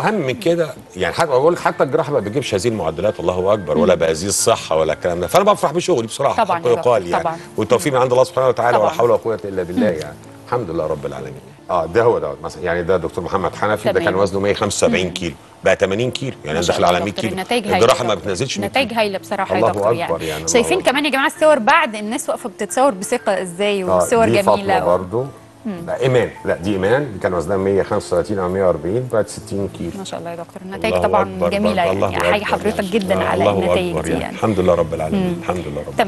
أهم من كده يعني حتى بقول لك حتى الجراحة ما بتجيبش هذه المعدلات الله أكبر ولا بهذه الصحة ولا الكلام ده فأنا بفرح بشغلي بصراحة طبعاً يا يقال يعني طبعاً. والتوفيق من عند الله سبحانه وتعالى ولا. حول ولا قوة إلا بالله يعني الحمد لله رب العالمين آه ده هو ده مثلا يعني ده دكتور محمد حنفي ده. كان وزنه 175 كيلو بقى 80 كيلو يعني داخل على الله 100 يا دكتور، كيلو الجراحة يا ما. بتنزلش 100 نتائج. هايلة بصراحة يا الله دكتور أكبر يعني, يعني، شايفين. كمان يا جماعة الصور بعد الناس واقفه بتتصور بثقه إزاي آه، وصور جميلة برضه لا ايمان لا دي ايمان كان وزنها 135 أو 140 بقت 60 كيلو. ما شاء الله يا دكتور. النتائج طبعا جميلة يعني. حاجة حضرتك. جدا آه، على النتائج دي يعني. يعني. الحمد لله رب العالمين. الحمد لله رب تمام.